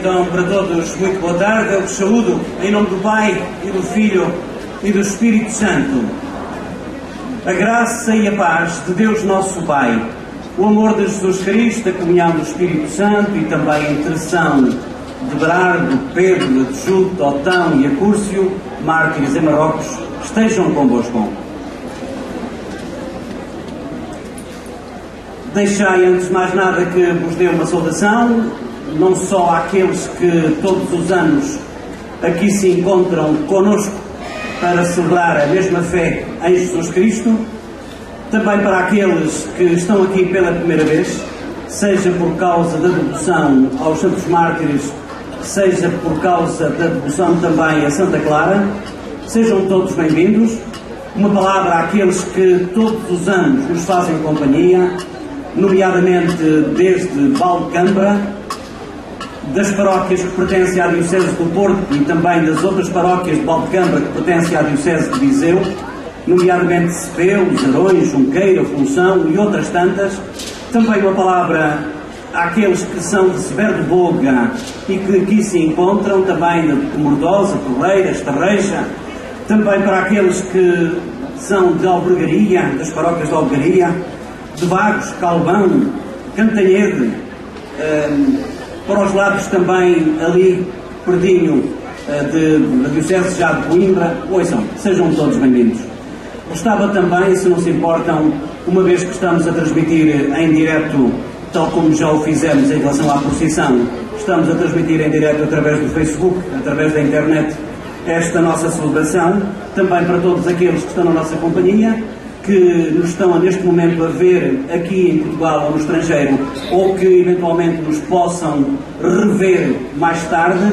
todos, muito boa tarde. Eu vos saúdo em nome do Pai e do Filho e do Espírito Santo. A graça e a paz de Deus nosso Pai, o amor de Jesus Cristo, a comunhão do Espírito Santo e também a intercessão de Berardo, Pedro, Adjunto, Otão e Acúrcio, mártires em Marrocos, estejam convosco. Deixai antes de mais nada que vos dê uma saudação, não só àqueles que todos os anos aqui se encontram conosco para celebrar a mesma fé em Jesus Cristo, também para aqueles que estão aqui pela primeira vez, seja por causa da devoção aos Santos Mártires, seja por causa da devoção também a Santa Clara, sejam todos bem-vindos. Uma palavra àqueles que todos os anos nos fazem companhia, nomeadamente desde Valcambra, das paróquias que pertencem à Diocese do Porto e também das outras paróquias de Valcambra que pertencem à Diocese de Viseu, nomeadamente Cepeu, Zarões, Junqueira, Função e outras tantas. Também uma palavra àqueles que são de Severo de Boga e que aqui se encontram, também de Mordosa, Torreiras, Terreja, também para aqueles que são de Albergaria, das paróquias de Albergaria, de Vagos, Calvão, Cantanhede, um, para os lados também ali, perdinho, de, da Diocese já de Coimbra, ouçam, sejam todos bem-vindos. Gostava também, se não se importam, uma vez que estamos a transmitir em direto, tal como já o fizemos em relação à procissão, estamos a transmitir em direto através do Facebook, através da internet, esta nossa celebração, também para todos aqueles que estão na nossa companhia, que nos estão neste momento a ver aqui em Portugal ou no estrangeiro, ou que eventualmente nos possam rever mais tarde,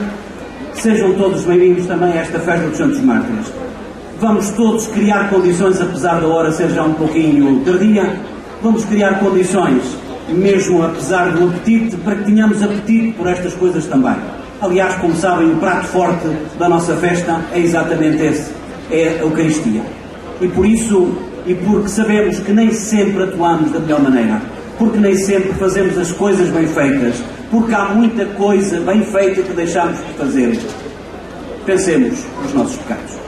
sejam todos bem-vindos também a esta festa dos Santos Mártires. Vamos todos criar condições, apesar da hora ser já um pouquinho tardia, vamos criar condições, mesmo apesar do apetite, para que tenhamos apetite por estas coisas também. Aliás, como sabem, o prato forte da nossa festa é exatamente esse, é a Eucaristia. E por isso, e porque sabemos que nem sempre atuamos da melhor maneira, porque nem sempre fazemos as coisas bem feitas, porque há muita coisa bem feita que deixamos de fazer. Pensemos nos nossos pecados.